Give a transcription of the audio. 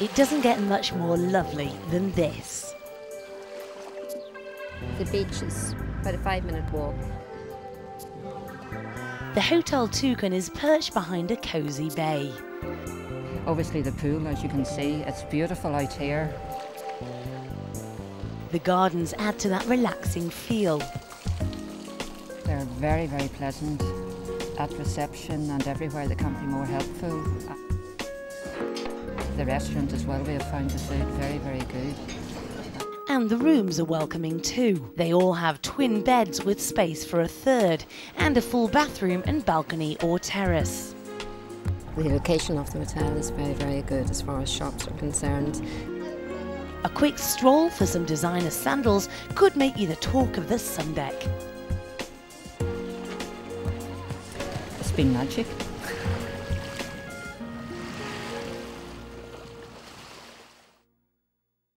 It doesn't get much more lovely than this. The beach is about a five minute walk. The Hotel Tucan is perched behind a cosy bay. Obviously, the pool, as you can see, it's beautiful out here. The gardens add to that relaxing feel. They're very, very pleasant at reception and everywhere they can't be more helpful. The restaurant as well, we have found the food very, very good. And the rooms are welcoming too. They all have twin beds with space for a third, and a full bathroom and balcony or terrace. The location of the hotel is very, very good as far as shops are concerned. A quick stroll for some designer sandals could make you the talk of the sun deck. It's been magic.